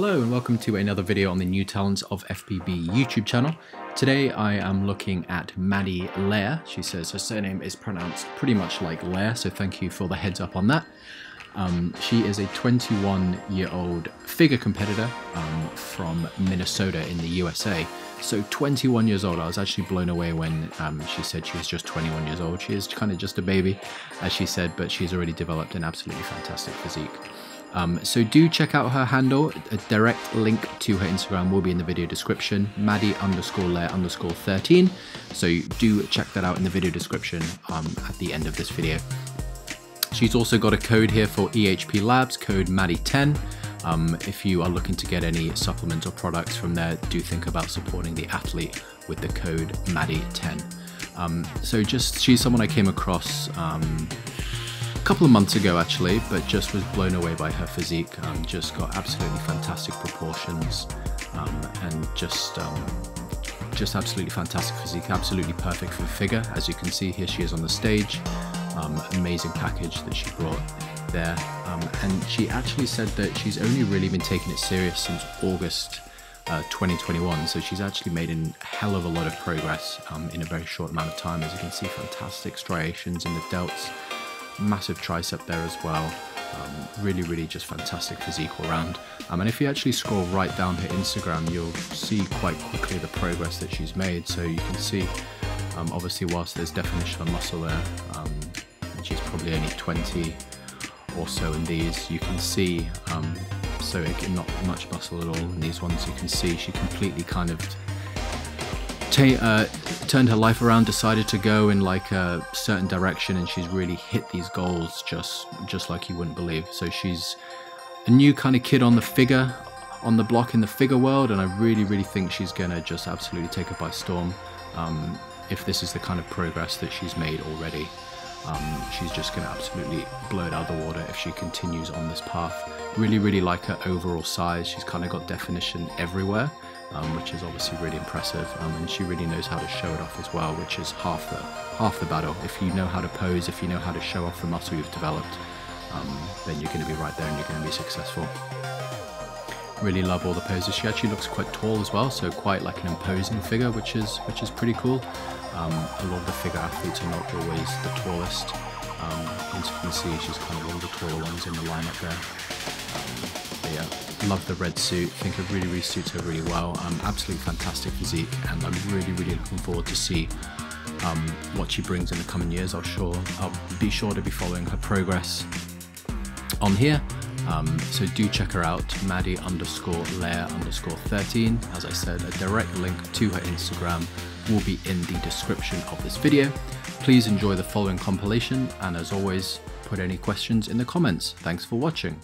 Hello and welcome to another video on the New Talents of FBB YouTube channel. Today I am looking at Maddie Loehr. She says her surname is pronounced pretty much like Lair, so thank you for the heads up on that. Um, she is a 21 year old figure competitor um, from Minnesota in the USA. So 21 years old, I was actually blown away when um, she said she was just 21 years old. She is kind of just a baby, as she said, but she's already developed an absolutely fantastic physique. Um, so do check out her handle. A direct link to her Instagram will be in the video description, Maddie underscore loehr underscore 13. So do check that out in the video description um, at the end of this video. She's also got a code here for EHP Labs, code Maddie10. Um, if you are looking to get any supplements or products from there, do think about supporting the athlete with the code Maddie10. Um, so just she's someone I came across um, a couple of months ago actually, but just was blown away by her physique. Um, just got absolutely fantastic proportions um, and just um, just absolutely fantastic physique, absolutely perfect for figure. As you can see here, she is on the stage. Um, amazing package that she brought there. And she actually said that she's only really been taking it serious since August uh, 2021. So she's actually made a hell of a lot of progress um, in a very short amount of time. As you can see, fantastic striations in the delts, massive tricep there as well. Um, really, really just fantastic physique all around. Um, and if you actually scroll right down her Instagram, you'll see quite quickly the progress that she's made. So you can see, um, obviously, whilst there's definition of muscle there, um, and she's probably only 20 or so in these, you can see, um, so not much muscle at all in these ones, you can see she completely kind of uh, turned her life around, decided to go in like a certain direction, and she's really hit these goals just just like you wouldn't believe. So she's a new kind of kid on the figure, on the block in the figure world, and I really really think she's gonna just absolutely take it by storm. Um, if this is the kind of progress that she's made already, um, she's just gonna absolutely blow it out of the water if she continues on this path. Really really like her overall size. She's kind of got definition everywhere um, which is obviously really impressive. Um, and she really knows how to show it off as well, which is half the half the battle. If you know how to pose, if you know how to show off the muscle you've developed, um, then you're going to be right there and you're going to be successful. Really love all the poses. She actually looks quite tall as well, so quite like an imposing figure, which is which is pretty cool. Um, a lot of the figure athletes are not always the tallest. Um, as you can see, she's kind of one of the taller ones in the lineup there. Um, yeah, Love the red suit. I think it really, really suits her really well. Um, absolutely fantastic physique, and I'm really, really looking forward to see um, what she brings in the coming years. I'll sure I'll be sure to be following her progress on here. Um, so do check her out, Maddie underscore Loehr underscore 13. As I said, a direct link to her Instagram will be in the description of this video. Please enjoy the following compilation, and as always, put any questions in the comments. Thanks for watching.